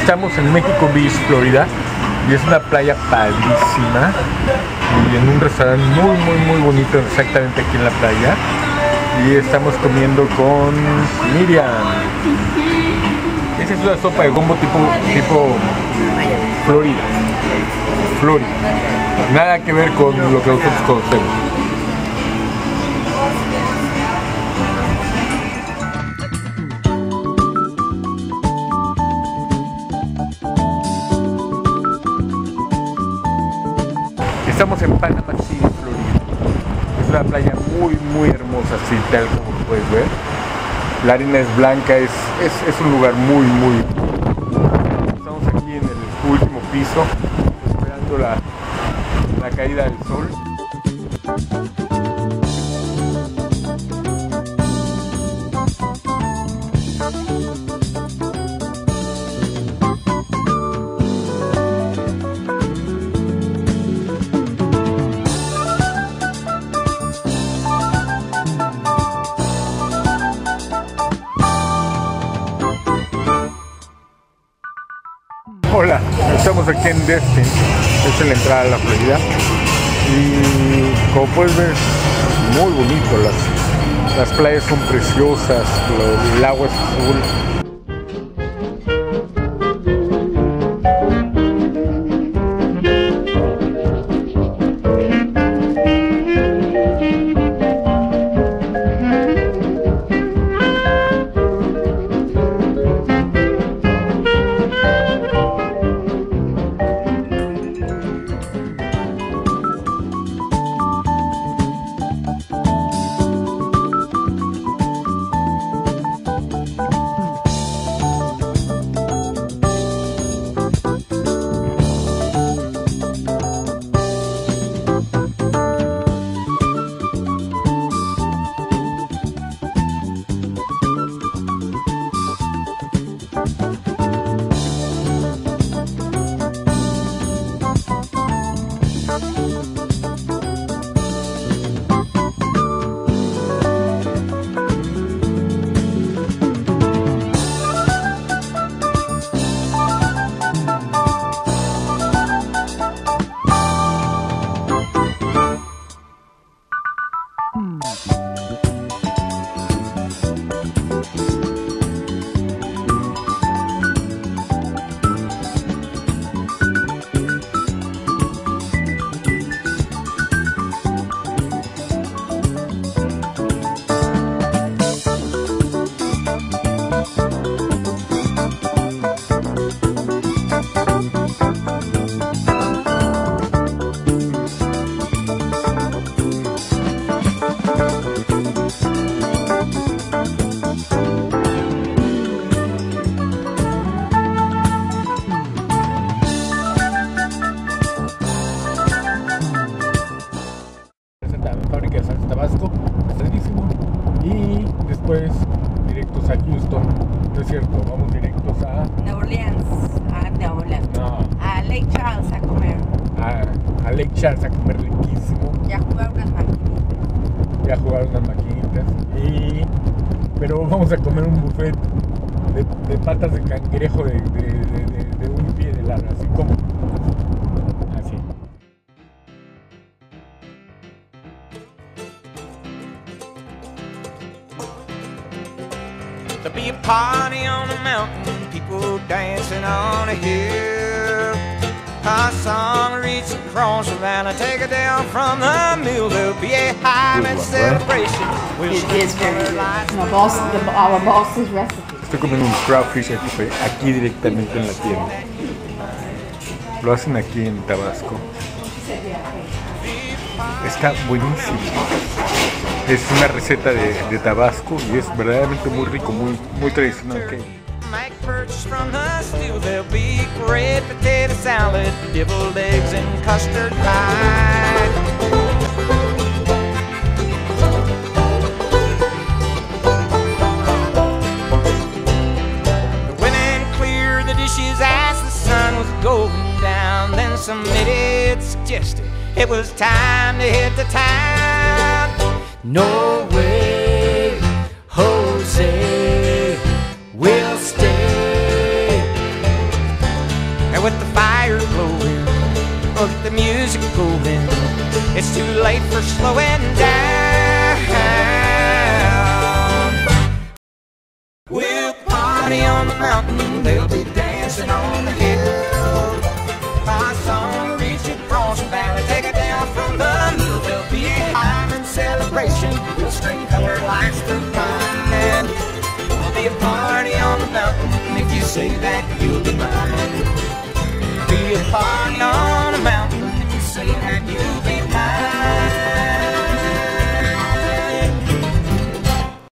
Estamos en México Beach, Florida, y es una playa padrísima y en un restaurante muy, muy, muy bonito, exactamente aquí en la playa. Y estamos comiendo con Miriam. Esa es una sopa de gombo tipo, tipo Florida. Florida. Nada que ver con lo que nosotros conocemos. Estamos en Panama City, Florida. Es una playa muy, muy hermosa, así tal como puedes ver. La arena es blanca, es, es, es un lugar muy, muy... Estamos aquí en el último piso, esperando la, la caída del sol. Esta es la entrada a la Florida y como puedes ver es muy bonito, las, las playas son preciosas, lo- el agua es azul. A, a comer riquísimo. Y a jugar unas maquinitas. y a jugar unas maquinitas. Y, pero vamos a comer un buffet de, de patas de cangrejo de, de, de- de- de un pie de larga, así como. Así. There'll be a party on the mountain, people dancing on a hill. A song reach across the valley, take it down from the mill. There'll be a high Good and one, right? celebration. It is very good. My boss, the, our boss's recipe. Estoy comiendo un crawfish aquí, aquí directamente en la tienda. Lo hacen aquí en Tabasco. Está buenísimo. Es una receta de, de Tabasco y es verdaderamente muy rico, muy, muy tradicional. que- Make purchase from the stew. There'll be red potato salad, deviled eggs, and custard pie. The women cleared the dishes as the sun was going down. Then some idiot suggested it was time to hit the town. No lights through mine. There'll be a party on the mountain, if you say that you'll be mine. Be a party on